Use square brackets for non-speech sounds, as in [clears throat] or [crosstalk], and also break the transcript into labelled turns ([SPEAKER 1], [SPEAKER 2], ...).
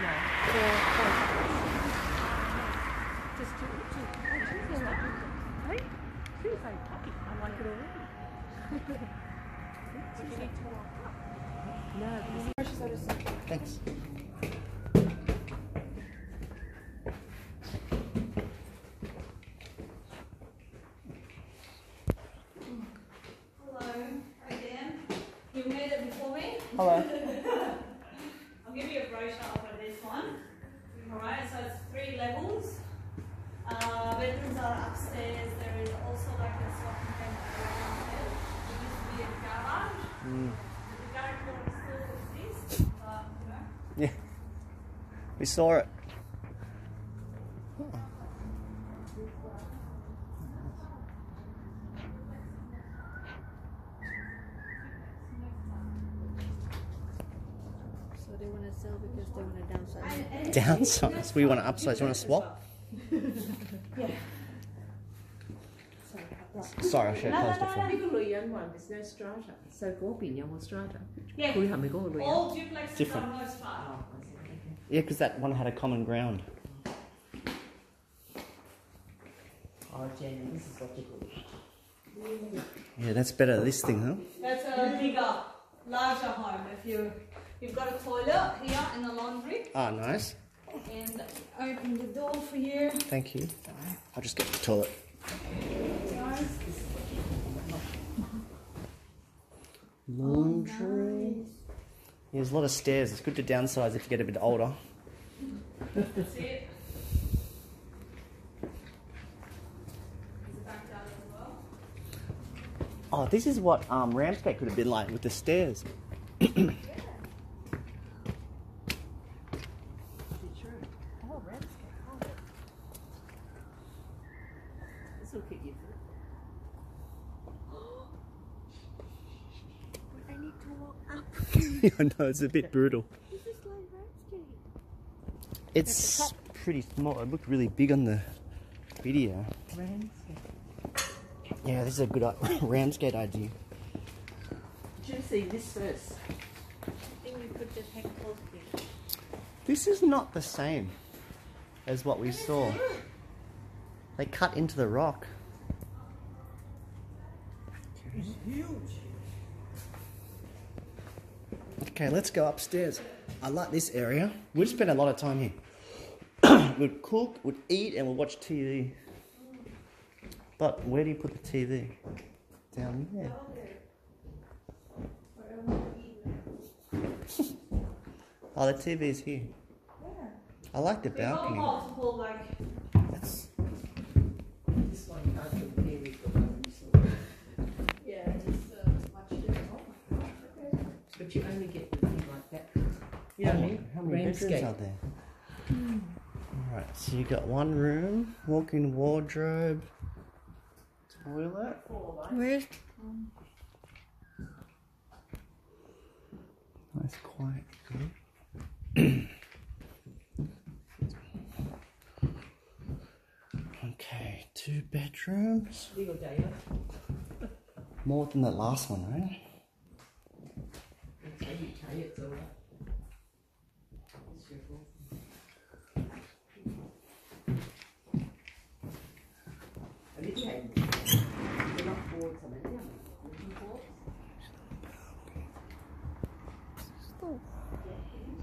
[SPEAKER 1] No. For, for just to, to, oh, she's feel like Hey, she was like puppy. I like it already. so you need to walk up. No, because
[SPEAKER 2] Thanks.
[SPEAKER 3] Hello again. You made it before me.
[SPEAKER 2] Hello. [laughs]
[SPEAKER 3] I'll give you a brochure over this one. Alright, so it's three levels. Uh, bedrooms are upstairs. There is also like a soft container area downstairs. There used to be a garage.
[SPEAKER 2] Mm.
[SPEAKER 3] The garage still exists, but you know.
[SPEAKER 2] Yeah. We saw it.
[SPEAKER 4] So they want to sell because they want to downsize.
[SPEAKER 2] Downsize. We want to upsize. You want to swap? Sorry, I should have closed it for
[SPEAKER 1] 呢个女人话 business strata，就嗰边有冇 strata？
[SPEAKER 3] Yeah.
[SPEAKER 1] 佢系咪嗰个女人？
[SPEAKER 3] All duplexes
[SPEAKER 2] Different.
[SPEAKER 3] are no strata.
[SPEAKER 2] Yeah, because that one had a common ground.
[SPEAKER 1] 哦，Jenny，this is logical。
[SPEAKER 2] Yeah, that's better. This thing, huh?
[SPEAKER 3] That's a bigger, larger home. If you you've got a toilet here and the laundry,
[SPEAKER 2] Ah, nice.
[SPEAKER 3] and open the door for you.
[SPEAKER 2] Thank you. I'll just get the toilet. Laundry. Yeah, there's a lot of stairs. It's good to downsize if you get a bit older.
[SPEAKER 3] That's it. There's a backyard as well.
[SPEAKER 2] Oh, this is what um, Ramsgate could have been like with the stairs. [clears throat]
[SPEAKER 1] Oh, Ramsgate. Oh. This will get you
[SPEAKER 4] But I need to walk up. [laughs]
[SPEAKER 2] I know, it's a bit brutal.
[SPEAKER 4] This is like Ramsgate.
[SPEAKER 2] It's pretty small. It looked really big on the video.
[SPEAKER 1] Ramsgate.
[SPEAKER 2] Yeah, this is a good i- [laughs] Ramsgate idea.
[SPEAKER 1] Did you see this first?
[SPEAKER 4] I think we could just hang close.
[SPEAKER 2] This is not the same as what we saw. They cut into the rock. Okay, let's go upstairs. I like this area. We'd spend a lot of time here. [coughs] we'd cook, we'd eat, and we'd watch TV. But where do you put the TV? Down there. [laughs] oh, the TV is here. I like the balcony.
[SPEAKER 3] multiple like
[SPEAKER 2] That's
[SPEAKER 1] This one
[SPEAKER 2] bedrooms are there? Mm. Alright, so you got one room, walk in wardrobe, toilet.
[SPEAKER 4] Where's.
[SPEAKER 2] Nice quiet okay, two bedrooms. More than the last one, right? schedule.